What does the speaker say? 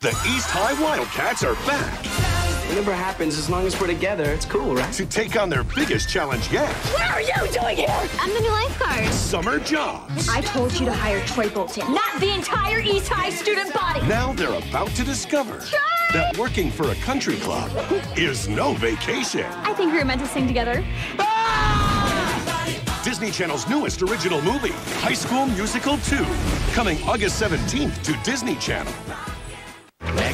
The East High Wildcats are back Whatever happens, as long as we're together, it's cool, right? to take on their biggest challenge yet What are you doing here? I'm the new lifeguard. summer jobs. I told you to hire Troy Bolton, not the entire East High student body. Now they're about to discover that working for a country club is no vacation. I think we were meant to sing together. Ah! Disney Channel's newest original movie, High School Musical 2, coming August 17th to Disney Channel.